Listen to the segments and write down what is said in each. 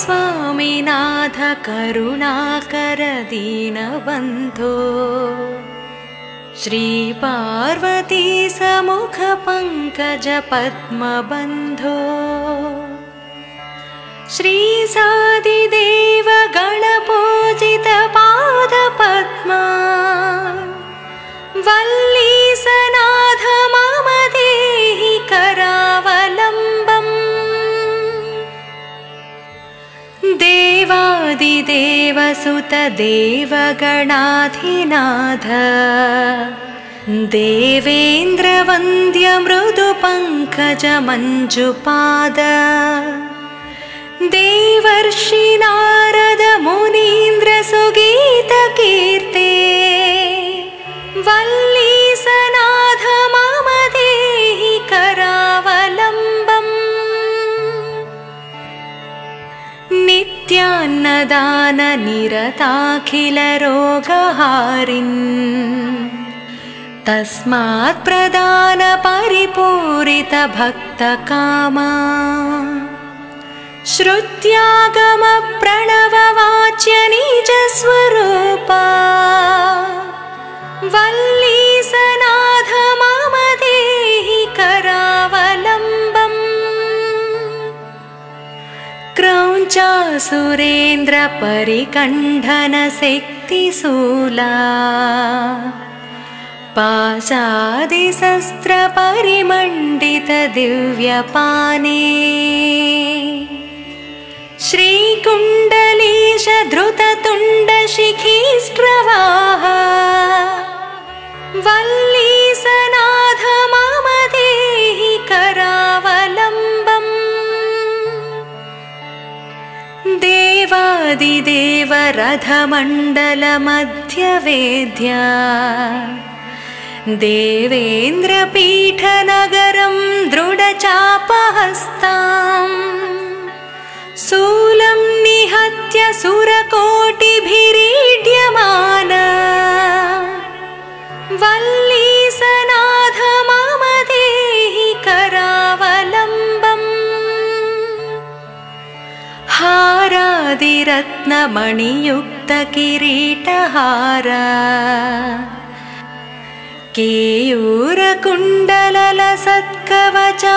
स्वामिनाथ करुणाकर दीनबन्धो श्रीपार्वती समुख पङ्कज पद्मबन्धो देवगणाधिनाथ देवेन्द्रवन्द्य मृदुपङ्कज मञ्जुपाद देवर्षि नारद मुनीन्द्र सुगीतकीर्ते नित्यान्नदान निरताखिलरोगहारिन् तस्मात् प्रदान परिपूरित भक्तकामा श्रुत्यागम प्रणववाच्य निजस्वरूपा वल्लीसनाथ मम देहि करावलम्बम् क्रौञ्चासुरेन्द्रपरिकण्ठनशक्तिशूला पाशादिशस्त्रपरिमण्डितदिव्यपाने। श्रीकुण्डलीश धृततुण्डशिखीष्ट्रवाः वल्लीसनाथ मम देहि करावलम्बम् देवादिदेव रथमण्डलमध्यवेद्या देवेन्द्रपीठनगरं दृढचापहस्ताम् शूलं निहत्य सुरकोटिभिरीड्यमान वल्लीसनाथ हारादिरत्नमणियुक्तकिरीटहार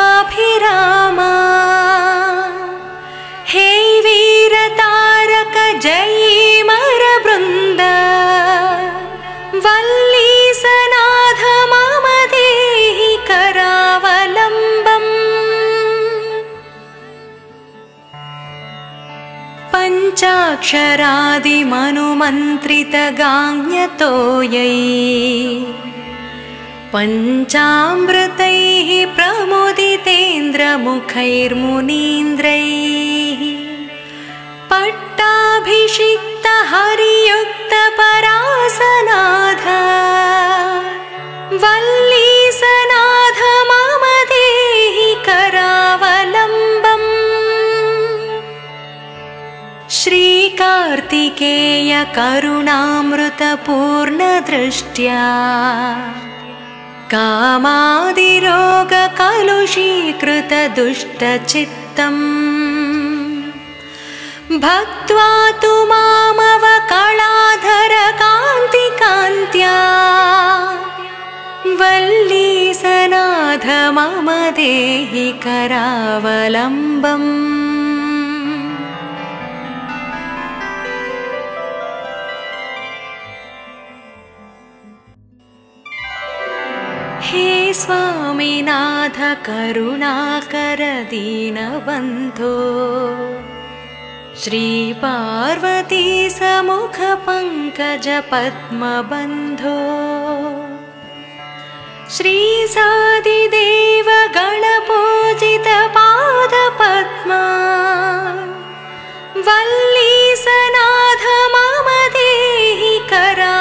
केयूरकुण्डललसत्कवचाभिरामा हे वीरतारक जयीमरवृन्द वल्लीसनाथ पञ्चाक्षरादिमनुमन्त्रितगाङ्यतोयै पञ्चामृतैः प्रमुदितेन्द्रमुखैर्मुनीन्द्रैः श्रीकार्तिकेय करुणामृतपूर्णदृष्ट्या कामादिरोगकलुषीकृतदुष्टचित्तम् भक्त्वा तु मामवकलाधर कान्तिकान्त्या वल्लीसनाथ मम देहि करावलम्बम् स्वामिनाथ करुणाकर दीनबन्धो श्रीपार्वती समुख पङ्कज पद्मबन्धो श्रीसादिदेव गणपूजित पादपद्मा वल्लीसनाथ मम देहि करावलम्बम्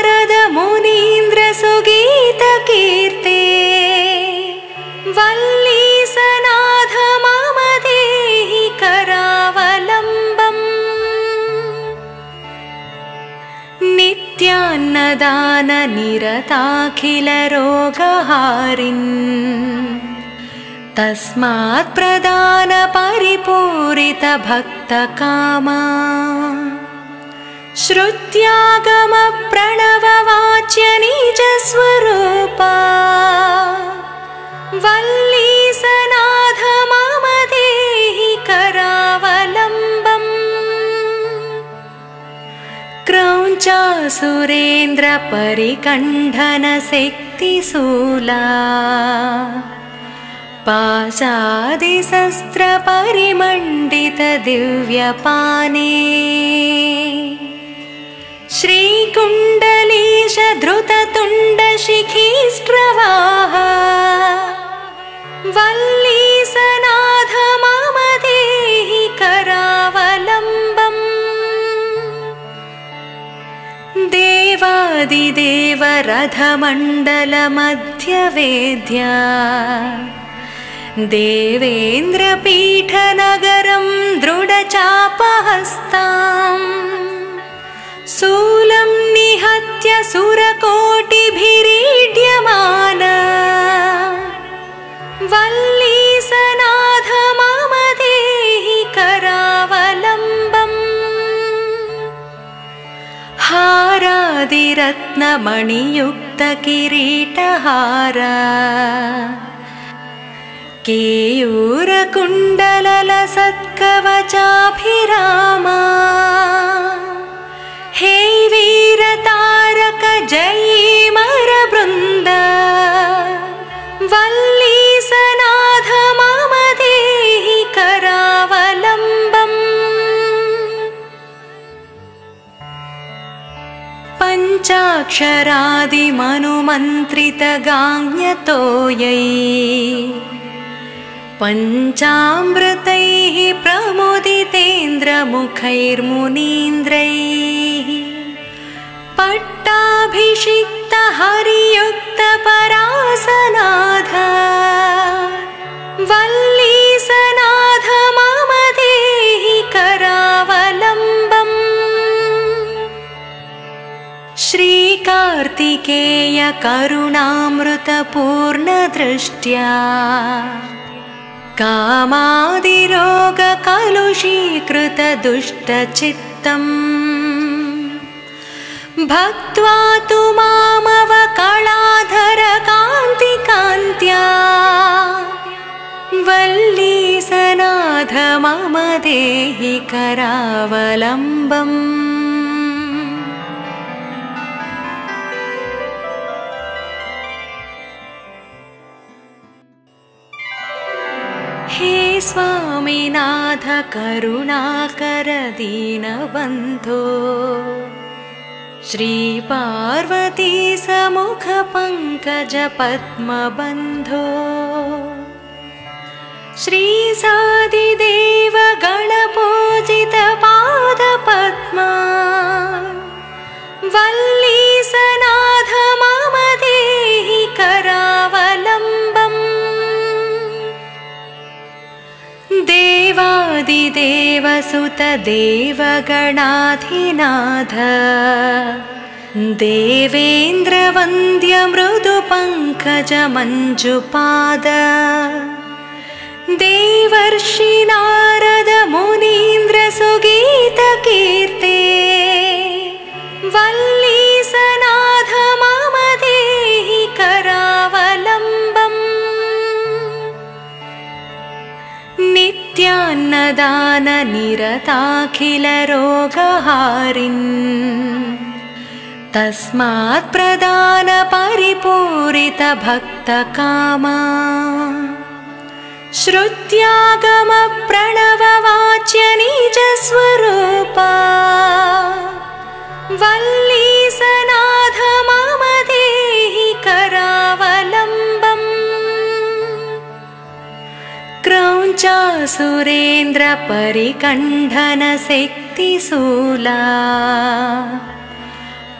नित्यान्नदाननिरताखिलरोगहारिन् तस्मात् प्रदानपरिपूरितभक्तकामा श्रुत्यागमप्रणववाच्य निजस्वरूपा वल्लीसनाथ मम देहि करावलम्बम् क्रौञ्चासुरेन्द्रपरिकण्ठनशक्तिशूला पाशादिशस्त्रपरिमण्डितदिव्यपाने। श्रीकुण्डलीश धृततुण्डशिखीष्ट्रवाः वल्लीसनाथ मम देहि करावलम्बम् देवादिदेवरथमण्डलमध्यवेद्या देवेन्द्रपीठनगरं दृढचापहस्ताम् शूलं निहत्य सुरकोटिभिरीड्यमान वल्लीसनाथ मम देहि करावलम्बम् हारादिरत्नमणियुक्तकिरीटहार केयूरकुण्डलसत्कवचाभिरामा हे वीरतारक जयीमरवृन्द वल्लीसनाथ मम पञ्चाक्षरादिमनुमन्त्रितगाङ्यतोयै पञ्चामृतैः प्रमुदितेन्द्रमुखैर्मुनीन्द्रैः पट्टाभिषिक्तहरियुक्तपरासनाथ वल्लीसनाथ श्रीकार्तिकेयकरुणामृतपूर्णदृष्ट्या कामादिरोगकलुषीकृतदुष्टचित्तम्। भक्त्वा तु मामवकलाधरकान्तिकान्त्या। वल्लीसनाथ मम देहि करावलम्बम् हे स्वामिनाथ करुणाकर दीनबन्धो। श्रीपार्वती समुख पङ्कज पद्मबन्धो। श्रीसादिदेव गणपूजित पादपद्मा वल्लीसनाथ मम देहि करावलम्बम् देवादिदेवसुतदेवगणाधिनाथ। देवेन्द्रवन्द्यमृदुपङ्कजमञ्जुपाद। देवर्षि नारद मुनीन्द्रसुगीतकीर्ते नित्यान्नदाननिरताखिलरोगहारिन् तस्मात् प्रदानपरिपूरितभक्तकामा। श्रुत्यागमप्रणववाच्य निजस्वरूपा वल्लीसनाथ मम देहि करावलम्बम् क्रौञ्चासुरेन्द्रपरिकण्ठनशक्तिशूला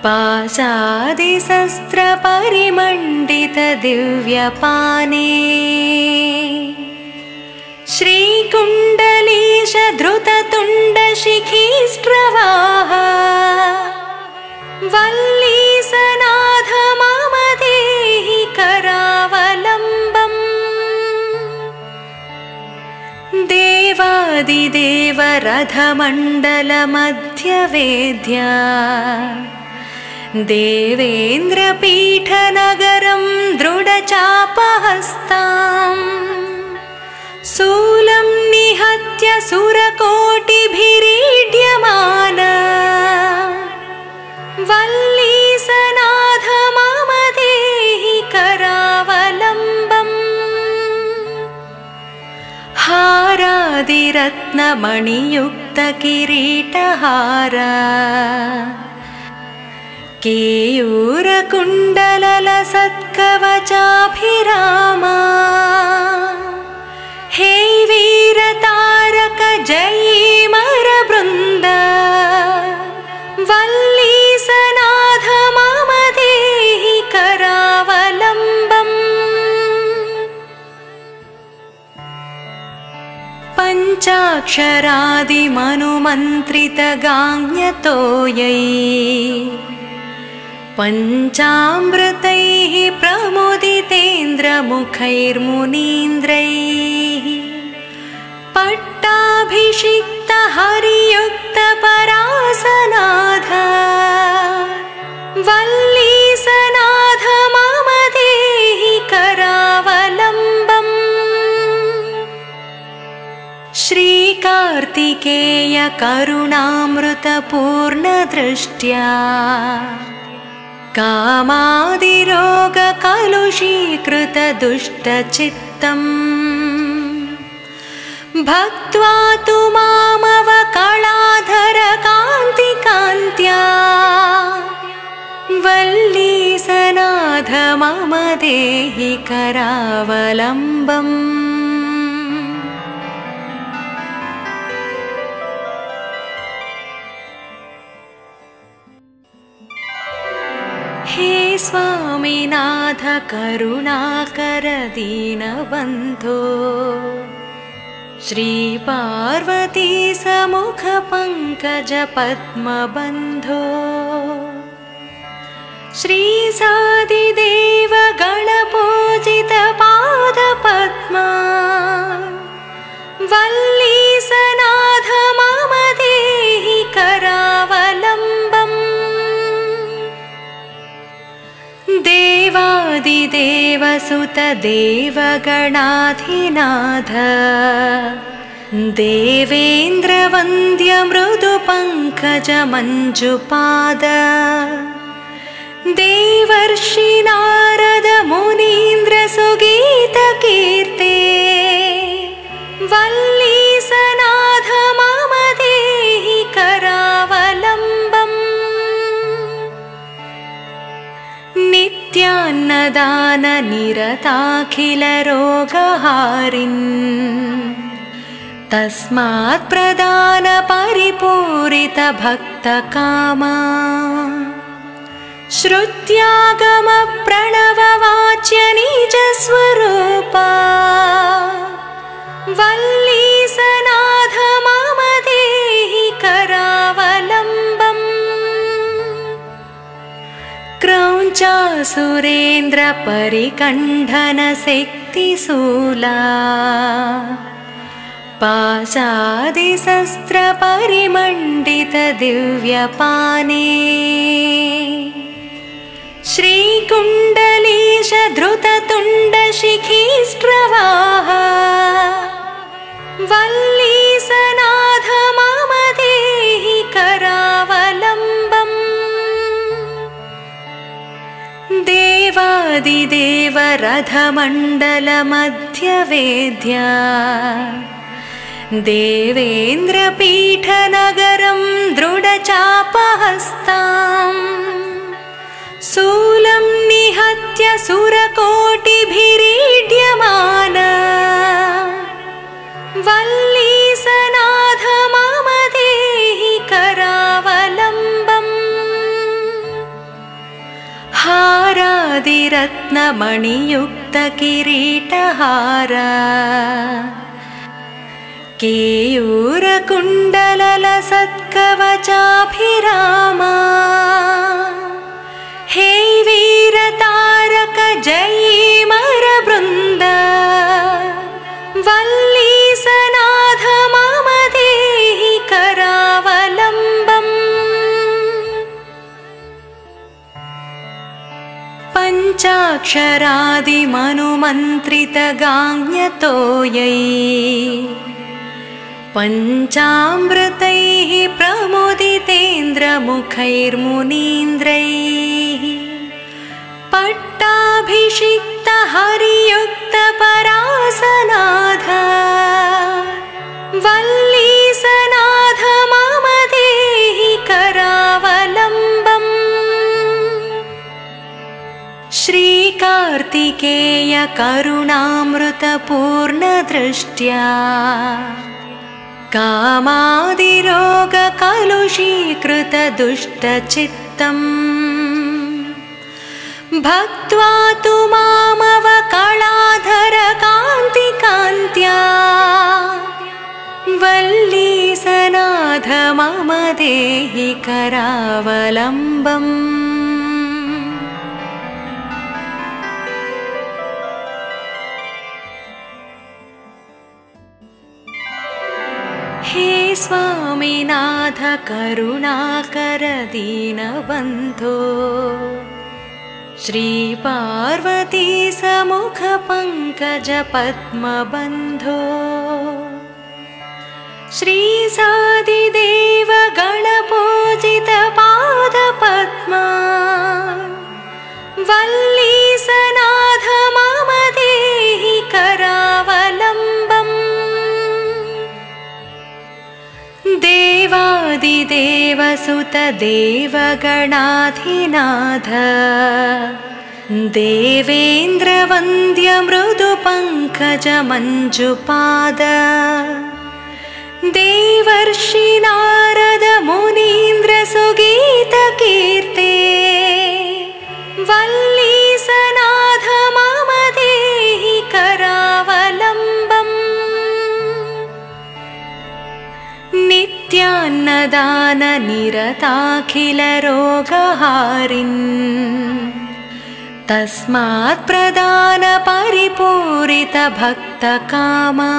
पाशादिशस्त्रपरिमण्डितदिव्यपाने। श्रीकुण्डलीशधृततुण्डशिखीष्ट्रवाः वल्लीसनाथ मम देहि करा रथमण्डलमध्यवेद्या देवेन्द्रपीठनगरं दृढचापहस्ताम् शूलं निहत्य सुरकोटिभिरीड्यमान वल्लीसनाथ मम देहि करावलम्बम् हारादिरत्नमणियुक्तकिरीटहार केयूरकुण्डलसत्कवचाभिरामा हे वीरतारक जयीमरवृन्द पञ्चाक्षरादिमनुमन्त्रितगाङ्यतोयै पञ्चामृतैः प्रमुदितेन्द्रमुखैर्मुनीन्द्रैः पट्टाभिषिक्तहरियुक्तपरासनाथ वल्लीसनाथ श्रीकार्तिकेयकरुणामृतपूर्णदृष्ट्या कामादिरोगकलुषीकृतदुष्टचित्तम् भक्त्वा तु मामवकलाधरकान्तिकान्त्या वल्लीसनाथ मम देहि करावलम्बम् हे स्वामिनाथ करुणाकर दीनबन्धो श्रीपार्वती समुख पङ्कज पद्मबन्धो श्रीसादिदेव गणपूजित पादपद्मा वल्लीसनाथ मम देवगणाधिनाथ देवेन्द्रवन्द्य मृदुपङ्कज मञ्जुपाद देवर्षि नारद मुनीन्द्र नित्यान्नदाननिरताखिलरोगहारिन् तस्मात् प्रदानपरिपूरितभक्तकामा। श्रुत्यागमप्रणववाच्य निजस्वरूपा वल्लीसनाथ मम देहि करावलम्बम् क्रौञ्चासुरेन्द्रपरिकण्ठनशक्तिशूला पाशादिशस्त्रपरिमण्डितदिव्यपाने। श्रीकुण्डलीश धृततुण्डशिखीष्ट्रवाः वल्लीसनाथ मम देहि करावलम्बम् देवादिदेव रथमण्डलमध्यवेद्या देवेन्द्रपीठनगरं दृढचापहस्ताम् शूलं निहत्य सुरकोटिभिरीड्यमान वल्लीसनाथ मम देहि करावलम्बम् हारादिरत्नमणियुक्तकिरीटहार केयूरकुण्डलसत्कवचाभिरामा हे वीरतारक जयीमरवृन्द पञ्चाक्षरादिमनुमन्त्रितगाङ्यतोयै पञ्चामृतैः प्रमुदितेन्द्रमुखैर्मुनीन्द्रैः पट्टाभिषिक्तहरियुक्तपरासनाथ वल्लीसनाथ श्रीकार्तिकेय करुणामृतपूर्णदृष्ट्या कामादिरोगकलुषीकृतदुष्टचित्तम् भक्त्वा तु मामवकलाधरकान्तिकान्त्या वल्लीसनाथ मम देहि करावलम्बम् हे स्वामिनाथ करुणाकर दीनबन्धो। श्रीपार्वती समुखपङ्कजपद्मबन्धो श्रीसादिदेव गणपूजितपादपद्मा वल्लीसनाथ मम देहि करावलम्बम् देवादिदेवसुतदेवगणाधिनाथ। देवेन्द्रवन्द्यमृदुपङ्कजमञ्जुपाद। देवर्षि नारद मुनीन्द्रसुगीतकीर्ते नित्यान्नदाननिरताखिलरोगहारिन्। तस्मात् प्रदानपरिपूरितभक्तकामा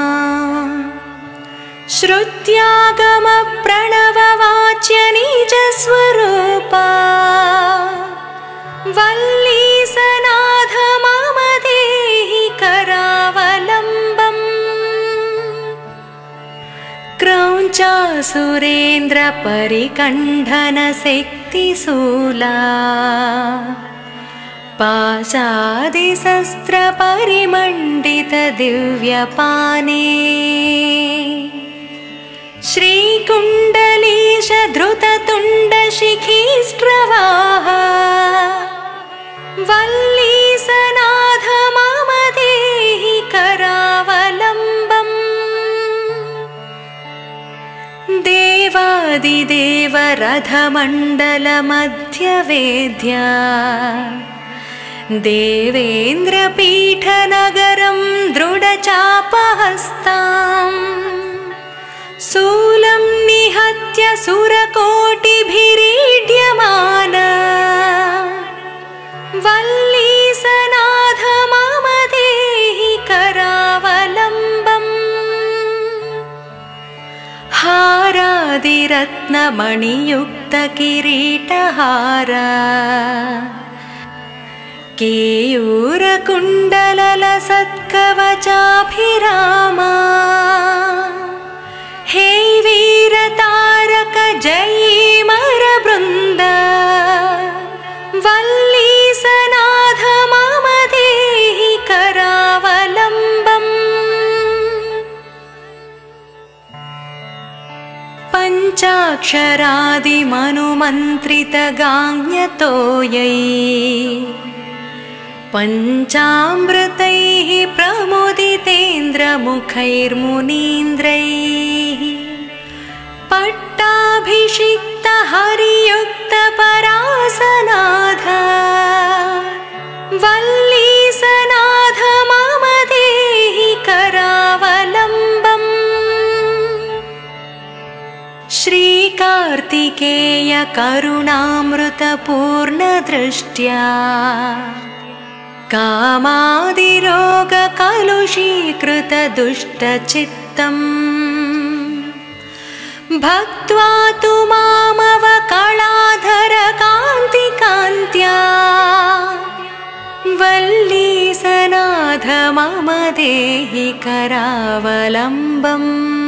श्रुत्यागमप्रणववाच्य निजस्वरूपा वल्लीसनाथ मम देहि करावलम्बम् क्रौञ्चासुरेन्द्रपरिकण्ठनशक्तिशूला पाशादिशस्त्रपरिमण्डितदिव्यपाने। श्रीकुण्डलीश देवादिदेव रथमण्डलमध्यवेद्या देवेन्द्रपीठनगरं दृढचापहस्ताम् शूलं निहत्य सुरकोटिभिरीड्यमान वल्लीसनाथ मम देहि करावलम्बम् हारादिरत्नमणियुक्तकिरीटहार केयूरकुण्डललसत्कवचाभिरामा हे वीरतारक जयीमरवृन्द वल्लीसनाथ पञ्चाक्षरादिमनुमन्त्रितगाङ्यतोयै पञ्चामृतैः प्रमुदितेन्द्रमुखैर्मुनीन्द्रैः पट्टाभिषिक्तहरियुक्तपरासनाथ वल्लीसनाथ श्रीकार्तिकेय करुणामृतपूर्णदृष्ट्या। कामादिरोगकलुषीकृतदुष्टचित्तम् भक्त्वा तु मामवकलाधरकान्तिकान्त्या। देवैन्द्रवन्द्यमृदुपङ्कजमञ्जुपाद मम देहि करावलम्बम्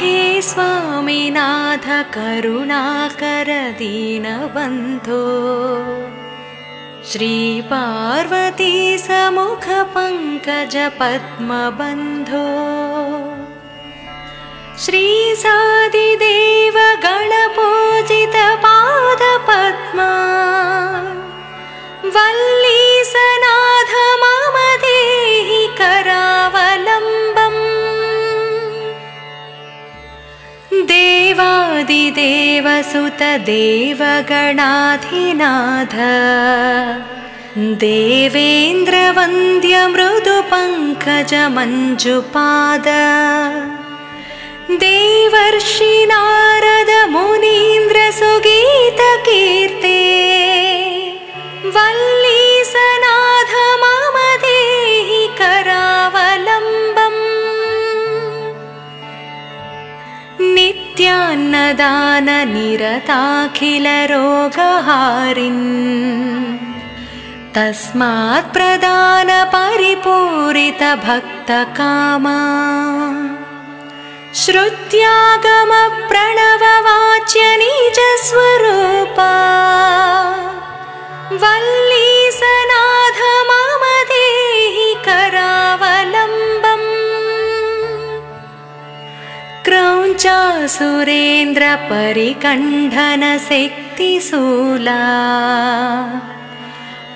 हे स्वामिनाथ करुणाकर दीनबन्धो श्रीपार्वती समुख पङ्कज पद्मबन्धो। श्रीसादिदेव गणपूजित पादपद्मा वल्लीसनाथ मम देहि करावलम्बम् देवगणाधिनाथ देवेन्द्रवन्द्य मृदुपङ्कज मञ्जुपाद देवर्षि नारद मुनीन्द्र सुगीतकीर्ते नित्यान्नदाननिरताखिलरोगहारिन्। तस्मात् प्रदानपरिपूरितभक्तकामा श्रुत्यागमप्रणववाच्य निजस्वरूपा वल्लीसनाथ मम देहि करावलम्बम् क्रौञ्चासुरेन्द्रपरिकण्ठनशक्तिशूला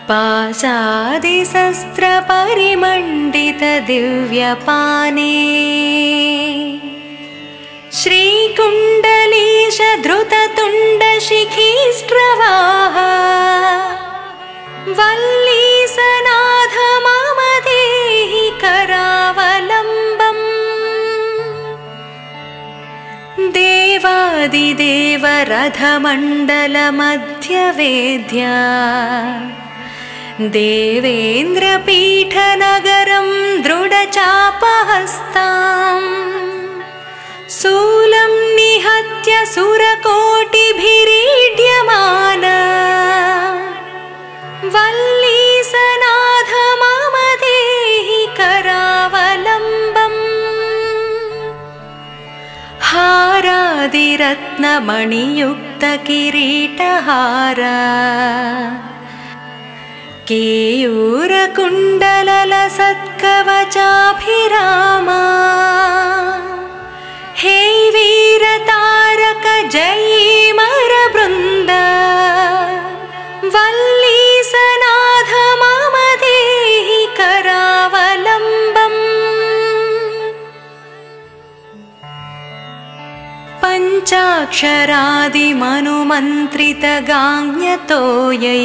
पाशादिशस्त्रपरिमण्डितदिव्यपाने श्रीकुण्डलीश धृततुण्डशिखीष्ट्रवाः वल्लीसनाथ मम देहि करावलम्बम् देवादिदेवरथमण्डलमध्यवेद्या देवेन्द्रपीठनगरं दृढचापहस्ताम् शूलं निहत्य सुरकोटिभिरीड्यमान वल्लीसनाथ मम देहि करावलम्बम् हारादिरत्नमणियुक्तकिरीटहार केयूरकुण्डलसत्कवचाभिरामा हे पञ्चाक्षरादिमनुमन्त्रितगाङ्यतोयै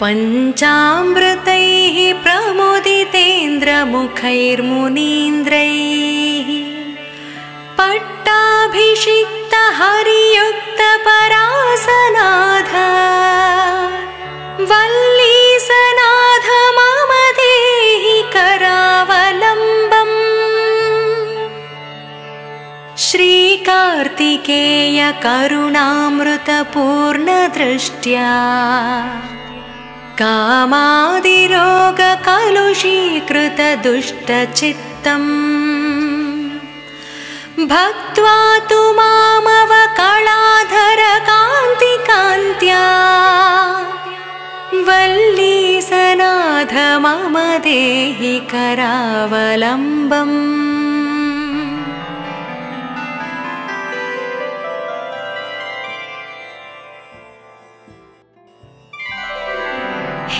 पञ्चामृतैः प्रमुदितेन्द्रमुखैर्मुनीन्द्रैः पट्टाभिषिक्तहरियुक्तपरासनाथ वल्लीसनाथ श्रीकार्तिकेय करुणामृतपूर्णदृष्ट्या कामादिरोगकलुषीकृतदुष्टचित्तम्। भक्त्वा तु मामवकलाधरकान्तिकान्त्या वल्लीसनाथ मम देहि करावलम्बम्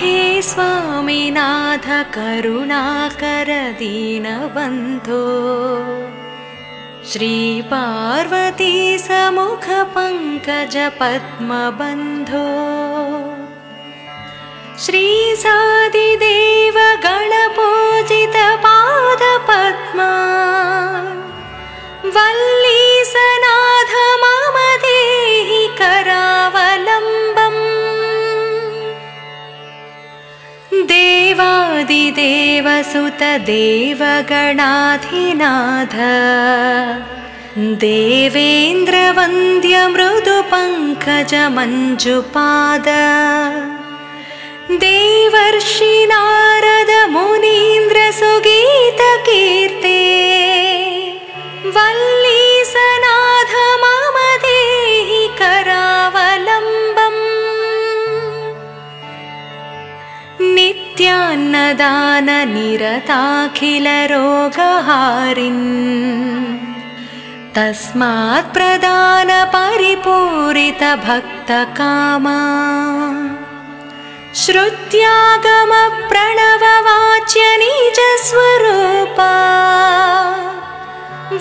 हे स्वामिनाथ करुणाकर दीनबन्धो। श्रीपार्वती समुख पङ्कज देवादिदेवसुत देवगणाधिनाथ देवेन्द्रवन्द्यमृदुपङ्कजमञ्जुपाद। देवर्षि नारद मुनीन्द्रसुगीतकीर्ते वल्लीसनाथ मम देहि करावलम्बम् नित्यान्नदाननिरताखिलरोगहारिन्। तस्मात् प्रदानपरिपूरितभक्तकामा। श्रुत्यागमप्रणववाच्य निजस्वरूपा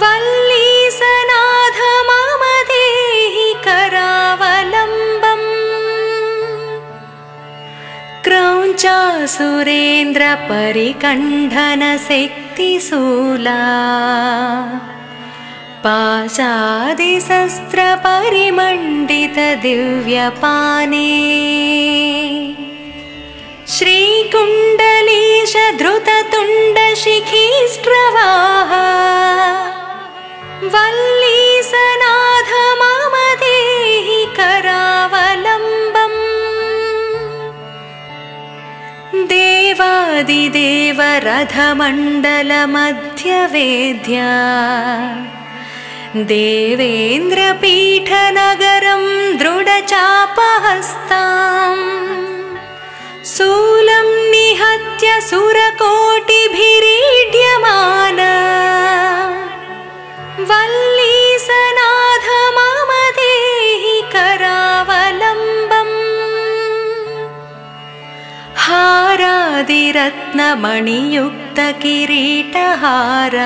वल्लीसनाथ मम देहि करावलम्बम् क्रौञ्चासुरेन्द्रपरिकण्ठनशक्तिशूला पाशादिशस्त्रपरिमण्डितदिव्यपाने श्रीकुण्डलीश धृततुण्डशिखीष्ट्रवाः वल्लीसनाथ मम देहि देवादिदेवरथमण्डलमध्यवेद्या देवेन्द्रपीठनगरं दृढचापहस्ताम् शूलं निहत्य सुरकोटिभिरीड्यमान वल्लीसनाथ हारादिरत्नमणियुक्तकिरीटहार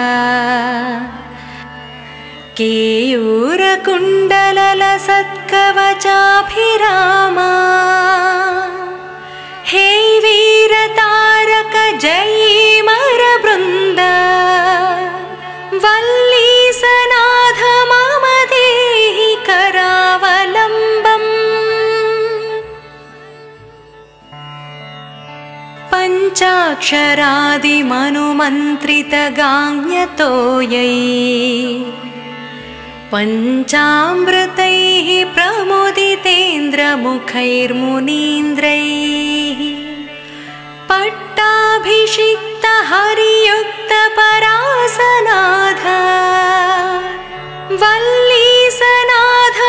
केयूरकुण्डललसत्कवचाभिरामा हे वीरतारक जयीमरवृन्द वल्लीसनाथ पञ्चाक्षरादिमनुमन्त्रितगाङ्यतोयै पञ्चामृतैः प्रमुदितेन्द्रमुखैर्मुनीन्द्रैः पट्टाभिषिक्तहरियुक्तपरासनाथ वल्लीसनाथ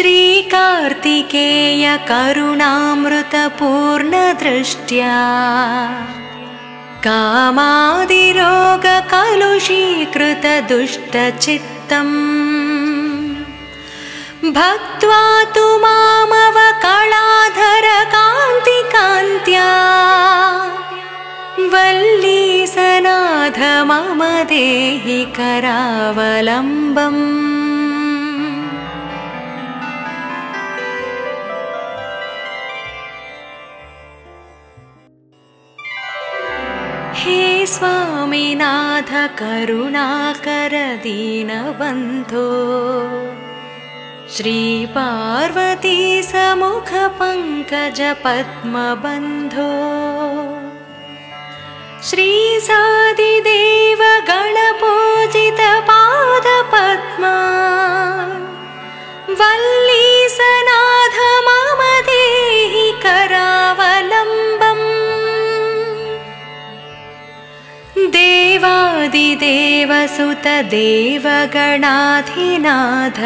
श्रीकार्तिकेय करुणामृतपूर्णदृष्ट्या कामादिरोगकलुषीकृतदुष्टचित्तम् भक्त्वा तु मामवकलाधरकान्तिकान्त्या वल्लीसनाथ मम देहि करावलम्बम् हे स्वामिनाथ करुणाकर दीनबन्धो श्रीपार्वती समुखपङ्कजपद्मबन्धो श्रीसादिदेव गणपूजितपादपद्मा वल्लीसनाथ मम देहि करावलम्बम् देवादिदेवसुतदेवगणाधिनाथ।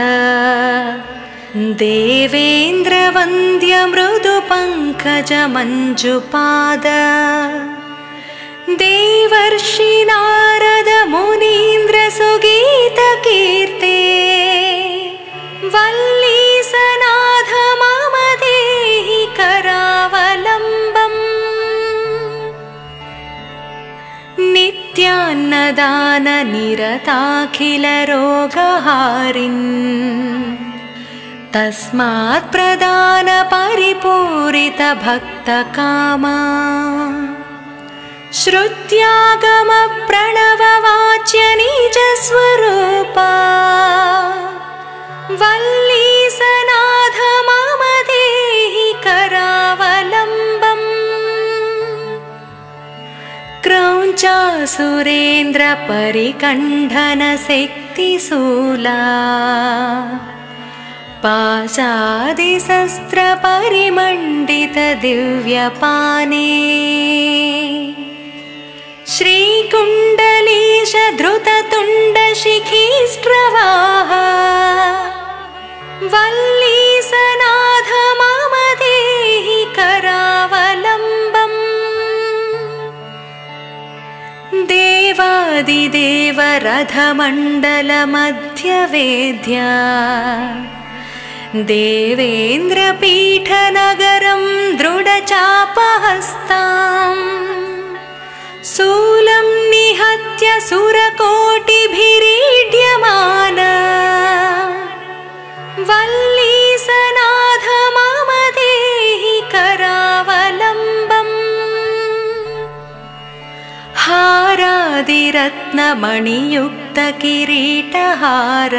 देवेन्द्रवन्द्यमृदुपङ्कजमञ्जुपाद। देवर्षि नारद मुनीन्द्रसुगीतकीर्ते वल्लीसनाथ नित्यान्नदाननिरताखिलरोगहारिन्। तस्मात् प्रदानपरिपूरितभक्तकामा श्रुत्यागमप्रणववाच्य निजस्वरूपा वल्लीसनाथ मम पञ्चासुरेन्द्रपरिकण्ठनशक्तिशूला पाशादिशस्त्रपरिमण्डितदिव्यपाने। श्रीकुण्डलीशधृततुण्डशिखीष्ट्रवाः वल्लीसनाथ मम देहि करावलम्बम् देवादिदेव रथमण्डलमध्यवेद्या देवेन्द्रपीठनगरं दृढचापहस्ताम् शूलं निहत्य सुरकोटिभिरीड्यमान वल्लीसनाथ मम देहि करावलम्बम् हारादिरत्नमणियुक्तकिरीटहार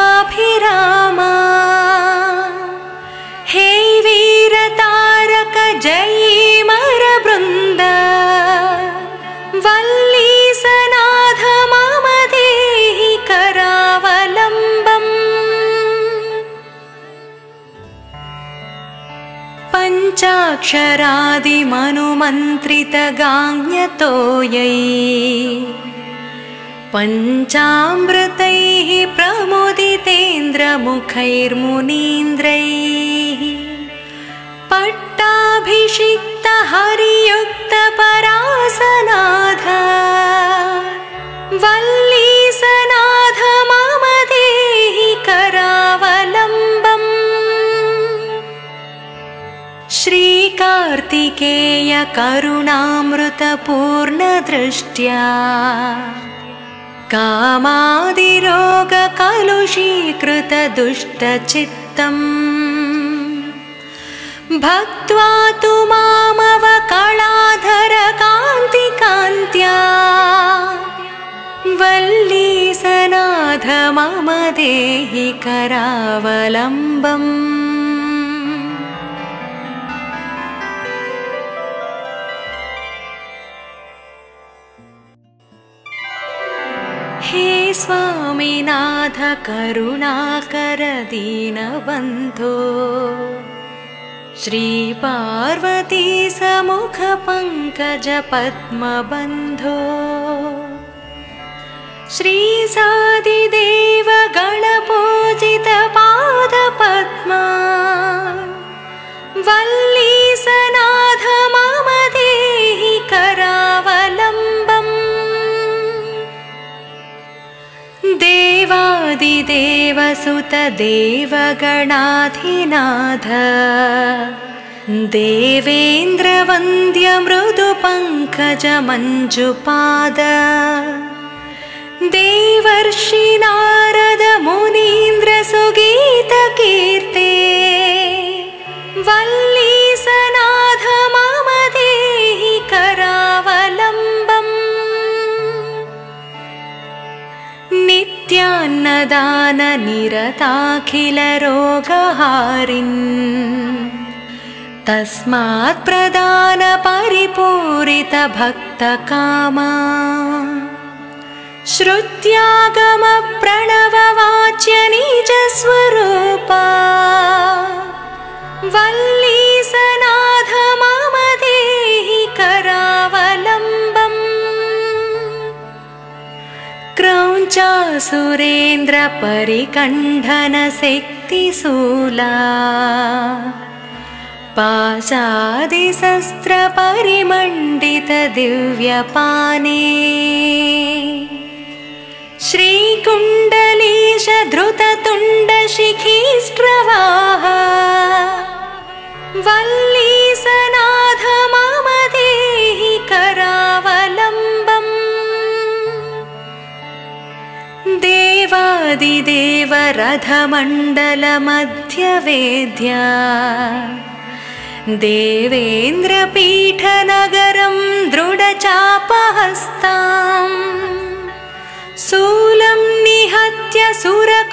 केयूरकुण्डललसत्कवचाभिरामा हे वीरतारक जयीमरवृन्द वल्लीसनाथ पञ्चाक्षरादिमनुमन्त्रितगाङ्यतोयै पञ्चामृतैः प्रमुदितेन्द्रमुखैर्मुनीन्द्रैः पट्टाभिषिक्तहरियुक्तपरासनाथ वल्लीसनाथ श्रीकार्तिकेय करुणामृतपूर्णदृष्ट्या कामादिरोगकलुषीकृतदुष्टचित्तम् भक्त्वा तु मामवकलाधरकान्तिकान्त्या वल्लीसनाथ मम देहि करावलम्बम् हे स्वामिनाथ करुणाकर दीनबन्धो श्रीपार्वती समुखपङ्कजपद्मबन्धो श्रीसादिदेव गणपूजितपादपद्मा वल्लीसनाथ मम देहि करावलम्बम् देवादिदेवसुतदेवगणाधिनाथ देवेन्द्रवन्द्यमृदुपङ्कजमञ्जुपाद। देवर्षि नारद मुनीन्द्रसुगीतकीर्ते वल्लीसनाथ नित्यान्नदाननिरताखिलरोगहारिन् तस्मात् प्रदानपरिपूरितभक्तकामा श्रुत्यागमप्रणववाच्य निजस्वरूपा वल्लीसनाथ मम देहि करावलम्बम् क्रौञ्चासुरेन्द्रपरिकण्ठनशक्तिशूला पाशादिशस्त्रपरिमण्डितदिव्यपाने। श्रीकुण्डलीशधृततुण्डशिखीष्ट्रवाः वल्लीसनाथ मम देहि करावलम्बम् देवादिदेव रथमण्डलमध्यवेद्या देवेन्द्रपीठनगरं दृढचापहस्ताम् शूलं निहत्य सुरकोटिभिरीड्यमान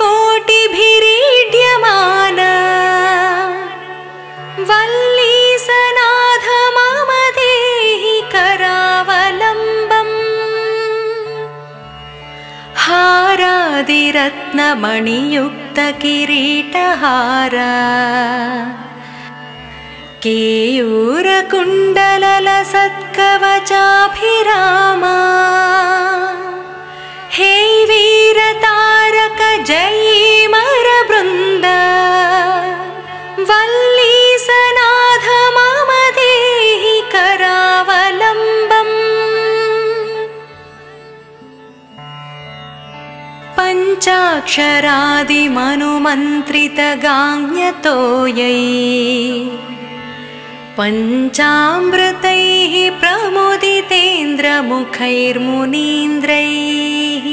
देवादिरत्नमणियुक्तकिरीटहार केयूरकुण्डलसत्कवचाभिरामा हे वीरतारक जयीमरवृन्द वल्लीसनाथ पञ्चाक्षरादिमनुमन्त्रितगाङ्यतोयै पञ्चामृतैः प्रमुदितेन्द्रमुखैर्मुनीन्द्रैः।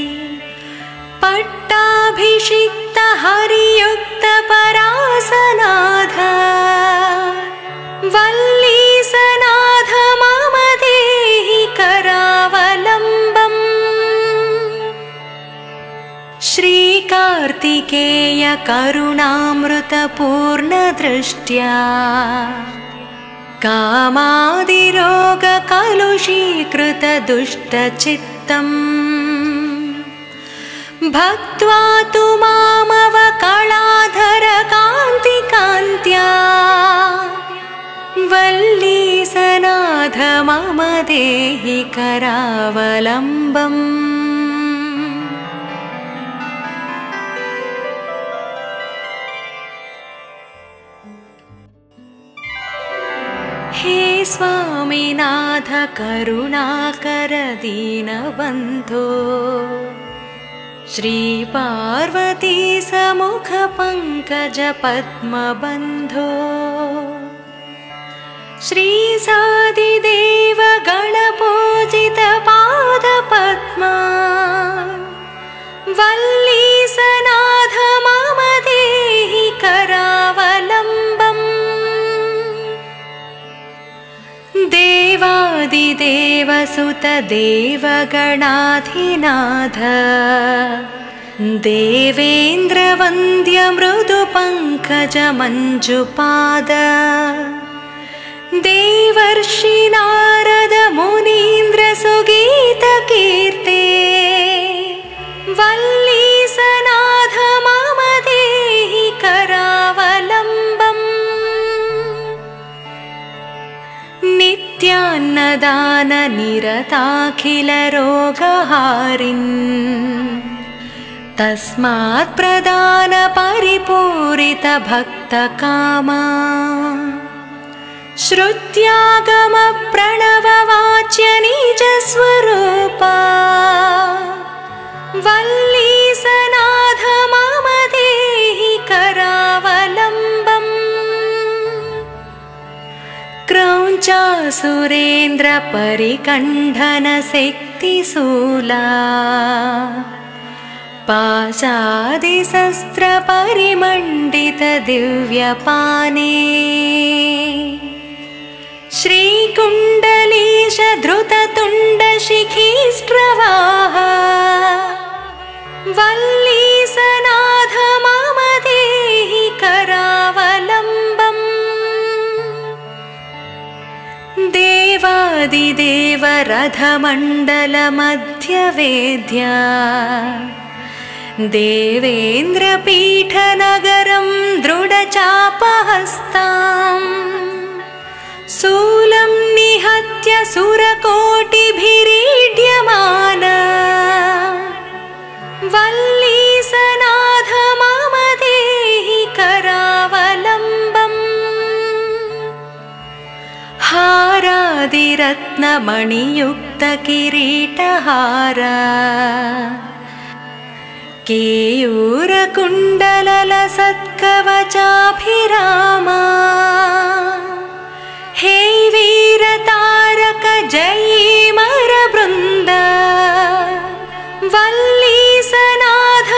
पट्टाभिषिक्तहरियुक्तपरासनाथ। वल्लीसनाथ श्रीकार्तिकेय करुणामृतपूर्णदृष्ट्या कामादिरोगकलुषीकृतदुष्टचित्तम् भक्त्वा तु मामवकलाधरकान्तिकान्त्या वल्लीसनाथ मम देहि करावलम्बम् स्वामिनाथ करुणाकर दीनबन्धो श्रीपार्वती समुख पङ्कज पद्मबन्धो श्रीसादिदेव गणपूजित पादपद्मा वल्लीसनाथ मम देहि करावलम्बम् देवादिदेवसुतदेवगणाधिनाथ। देवेन्द्रवन्द्यमृदुपङ्कजमञ्जुपाद। देवर्षि नारद मुनीन्द्रसुगीतकीर्ते वल्लीसनाथ मम नित्यान्नदाननिरताखिलरोगहारिन्। तस्मात् प्रदानपरिपूरितभक्तकामा। श्रुत्यागमप्रणववाच्य निजस्वरूपा वल्लीसनाथ क्रौञ्चासुरेन्द्रपरिकण्ठनशक्तिशूला पाशादिशस्त्रपरिमण्डितदिव्यपाने श्रीकुण्डलीश धृततुण्डशिखीष्ट्रवाः वल्लीसनाथ मम देहि करावलम्बम् देवादिदेवरथमण्डलमध्यवेद्या। देवेन्द्रपीठनगरं दृढचापहस्ताम्। शूलं निहत्य सुरकोटिभिरीड्यमान। वल्लीसनाथ हारादिरत्नमणियुक्तकिरीटहार केयूरकुण्डलसत्कवचाभिरामा हे वीरतारक जयीमरवृन्द वल्लीसनाथ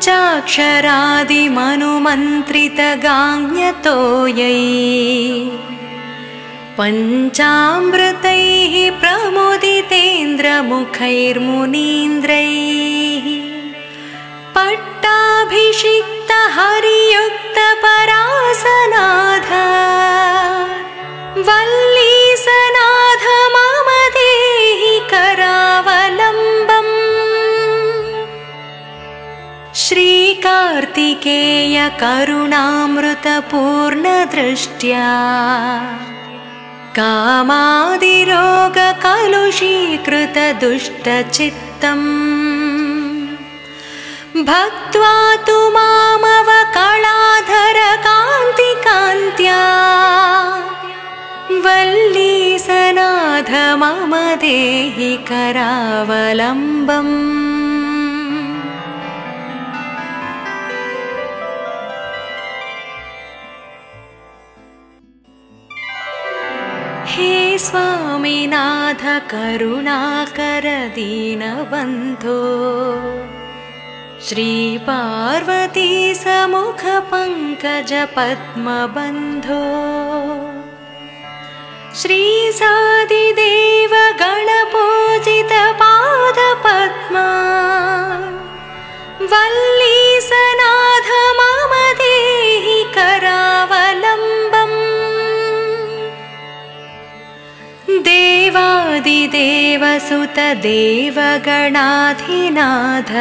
पञ्चाक्षरादिमनुमन्त्रितगाङ्यतोयै पञ्चामृतैः प्रमुदितेन्द्रमुखैर्मुनीन्द्रैः पट्टाभिषिक्तहरियुक्तपरासनाथ करुणामृतपूर्णदृष्ट्या कामादिरोगकलुषीकृतदुष्टचित्तम्। भक्त्वा तु मामवकलाधरकान्तिकान्त्या वल्लीसनाथ मम देहि करावलम्बम् हे स्वामिनाथ करुणाकर दीनबन्धो श्रीपार्वती समुखपङ्कजपद्मबन्धो श्रीसादिदेव गणपूजितपादपद्मा वल्लीसनाथ मम देहि करावलम्बम् देवादिदेवसुतदेवगणाधिनाथ।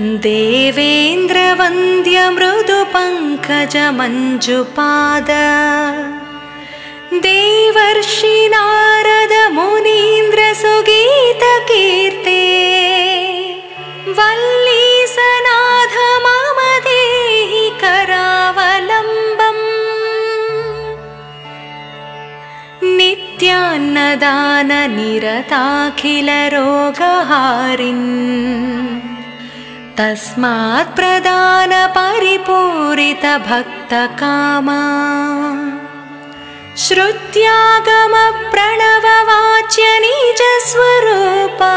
देवेन्द्रवन्द्यमृदुपङ्कजमञ्जुपाद। देवर्षि नारद मुनीन्द्रसुगीतकीर्ते नित्यान्नदाननिरताखिलरोगहारिन् तस्मात् प्रदानपरिपूरितभक्तकामा श्रुत्यागमप्रणववाच्य निजस्वरूपा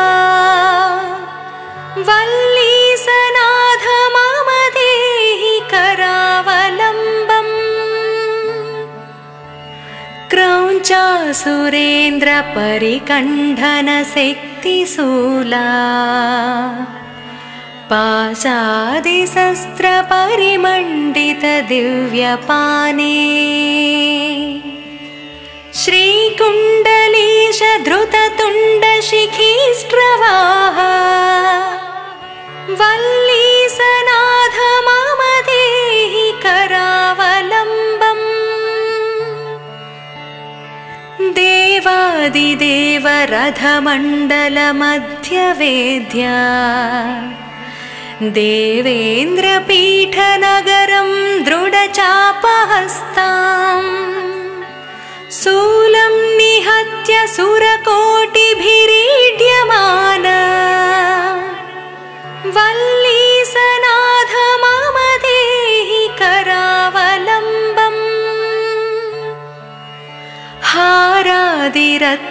वल्लीसनाथ मम देहि करावलम्बम् क्रौञ्चासुरेन्द्रपरिकण्ठनशक्तिशूला पाशादिशस्त्रपरिमण्डितदिव्यपाने। श्रीकुण्डलीश धृततुण्डशिखीष्ट्रवाः वल्लीसनाथ मम देहि करावलम्बम् देवादिदेवरथमण्डलमध्यवेद्या देवेन्द्रपीठनगरं दृढचापहस्ताम् शूलं निहत्य सुरकोटिभिरीड्यमान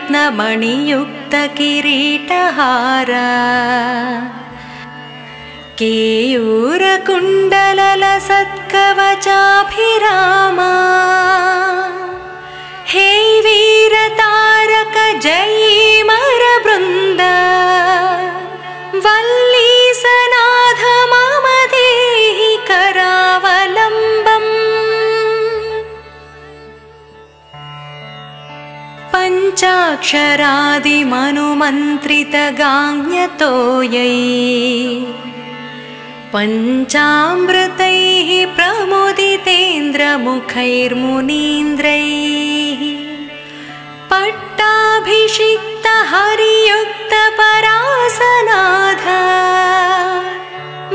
हारादिरत्नमणियुक्तकिरीटहार केयूरकुण्डललसत्कवचाभिरामा हे वीरतारक जयीमरवृन्द वल्लीसनाथ पञ्चाक्षरादिमनुमन्त्रितगाङ्यतोयै पञ्चामृतैः प्रमुदितेन्द्रमुखैर्मुनीन्द्रैः। पट्टाभिषिक्तहरियुक्तपरासनाथ।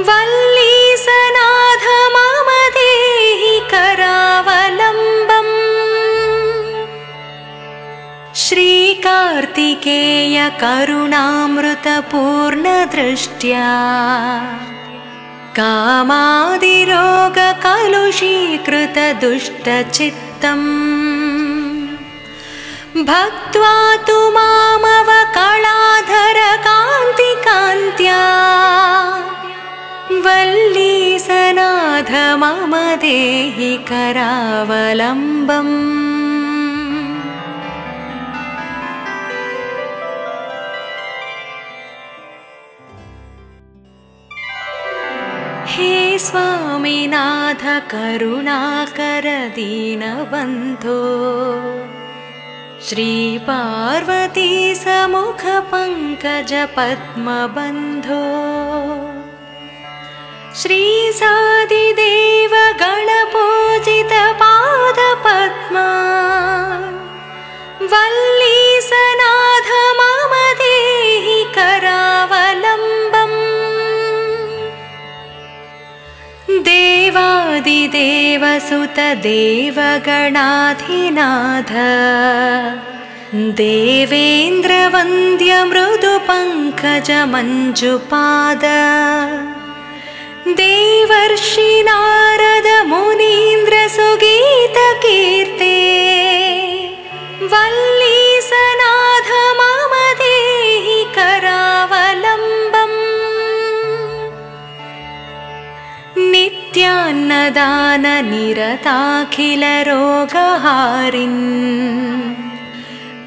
वल्लीसनाथ श्रीकार्तिकेय करुणामृतपूर्णदृष्ट्या कामादिरोगकलुषीकृतदुष्टचित्तम् भक्त्वा तु मामवकलाधरकान्तिकान्त्या वल्लीसनाथ मम देहि करावलम्बम् स्वामिनाथ करुणाकर दीनबन्धो श्रीपार्वती समुखपङ्कजपद्मबन्धो श्रीसादिदेव गणपूजितपादपद्मा देवादिदेवसुतदेवगणाधिनाथ। देवेन्द्रवन्द्यमृदुपङ्कजमञ्जुपाद। देवर्षि नारद मुनीन्द्रसुगीतकीर्ते नित्यान्नदाननिरताखिलरोगहारिन्।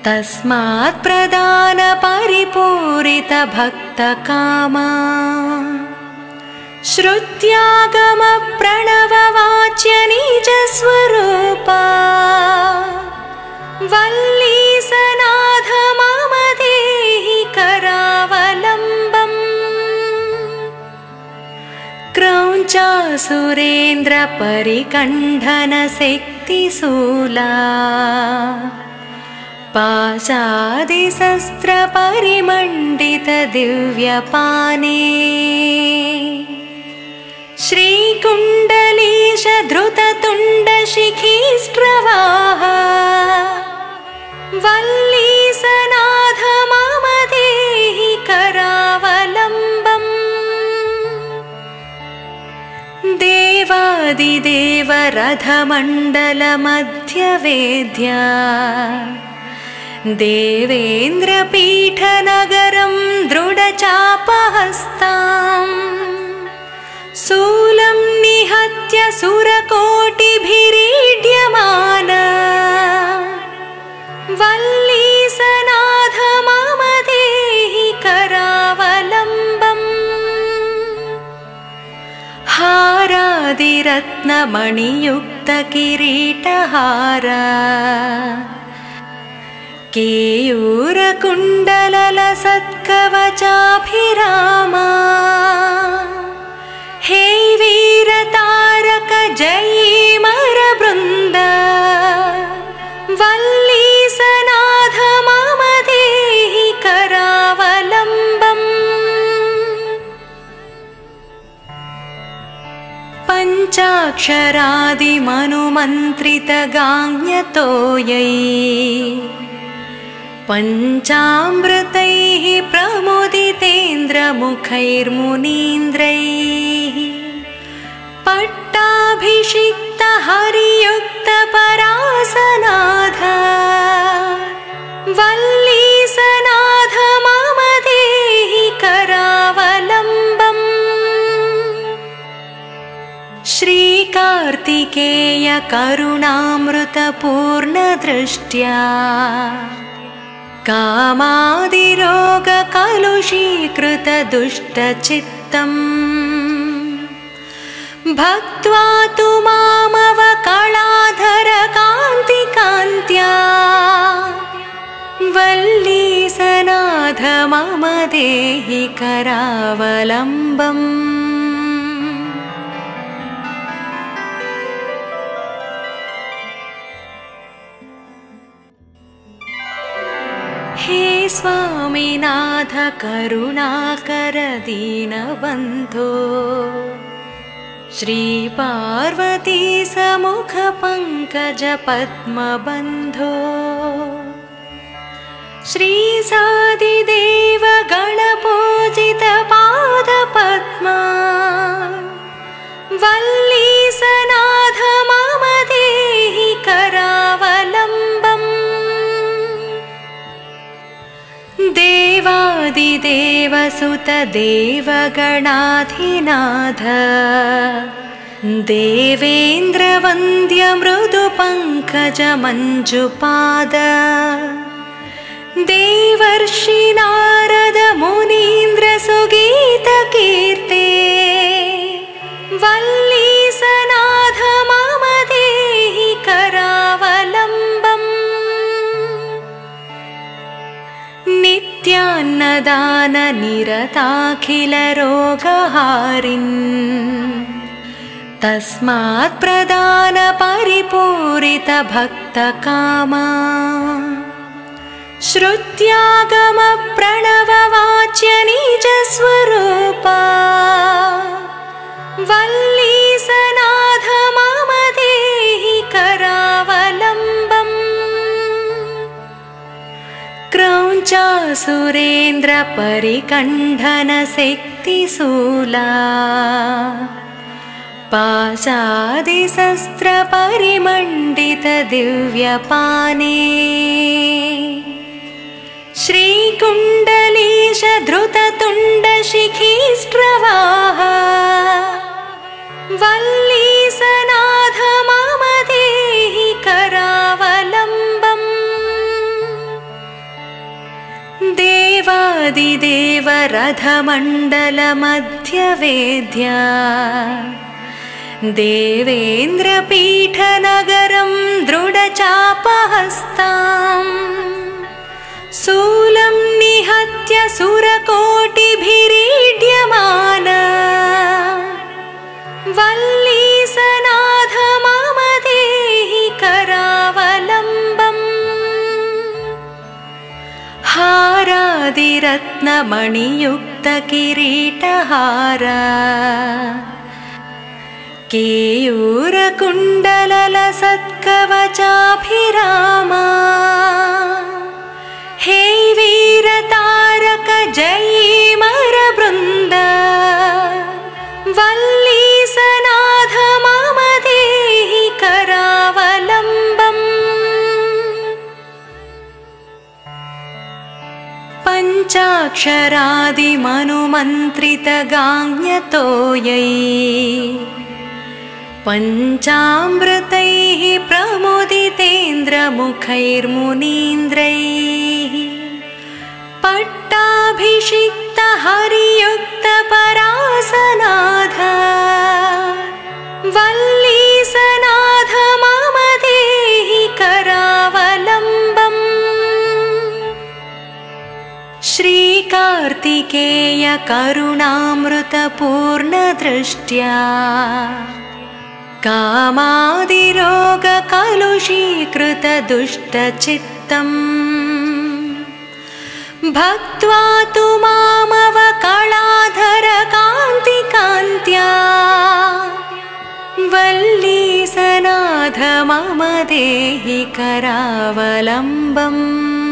तस्मात् प्रदानपरिपूरितभक्तकामा श्रुत्यागमप्रणववाच्य निजस्वरूपा वल्लीसनाथ मम देहि करावलम्बम् क्रौञ्चासुरेन्द्रपरिकण्ठनशक्तिशूला पाशादिशस्त्रपरिमण्डितदिव्यपाने। श्रीकुण्डलीशधृततुण्डशिखीष्ट्रवाः वल्लीसनाथ मम देवादिदेवरथमण्डलमध्यवेद्या देवेन्द्रपीठनगरं दृढचापहस्ताम् शूलं निहत्य सुरकोटिभिरीड्यमान। वल्लीसनाथ हारादिरत्नमणियुक्तकिरीटहार केयूरकुण्डललसत्कवचाभिरामा हे वीरतारक जयीमरवृन्द वल्लीसनाथ पञ्चाक्षरादिमनुमन्त्रितगाङ्यतोयै पञ्चामृतैः प्रमुदितेन्द्रमुखैर्मुनीन्द्रैः पट्टाभिषिक्तहरियुक्तपरासनाथ वल्लीसनाथ श्रीकार्तिकेय करुणामृतपूर्णदृष्ट्या कामादिरोगकलुषीकृतदुष्टचित्तम् भक्त्वा तु मामवकलाधरकान्तिकान्त्या वल्लीसनाथ मम देहि करावलम्बम् हे स्वामिनाथ करुणाकर दीनबन्धो श्रीपार्वती समुख पङ्कज पद्मबन्धो श्रीसादिदेव गणपूजित पादपद्मा देवादिदेवसुतदेवगणाधिनाथ। देवेन्द्रवन्द्यमृदुपङ्कजमञ्जुपाद। देवर्षि नारद मुनीन्द्रसुगीतकीर्ते वल्लीसनाथ करावलम्बम् निरताखिलरोगहारिन् तस्मात् प्रदान परिपूरितभक्तकामा श्रुत्यागमप्रणववाच्य निजस्वरूपा वल्लीसनाथ मम देहि करावलम्बम् क्रौञ्चासुरेन्द्रपरिकण्ठनशक्तिशूला पाशादिशस्त्रपरिमण्डितदिव्यपाने। श्रीकुण्डलीश धृततुण्डशिखीष्ट्रवाः वल्लीसनाथ मम देहि करावलम्बम् देवादिदेवरथमण्डलमध्यवेद्या देवेन्द्रपीठनगरं दृढचापहस्ताम् शूलं निहत्य सुरकोटिभिरीड्यमान। वल्लीसनाथ हारादिरत्नमणियुक्तकिरीटहार केयूरकुण्डलसत्कवचाभिरामा हे वीरतारक जयीमरवृन्द वल्लीसनाथ पञ्चाक्षरादिमनुमन्त्रितगाङ्यतोयै पञ्चामृतैः प्रमुदितेन्द्रमुखैर्मुनीन्द्रैः पट्टाभिषिक्तहरियुक्तपरासनाथ वल्लीसनाथ श्रीकार्तिकेय करुणामृतपूर्णदृष्ट्या। कामादिरोगकलुषीकृतदुष्टचित्तम्। भक्त्वा तु मामवकलाधरकान्तिकान्त्या। वल्लीसनाथ मम देहि करावलम्बम्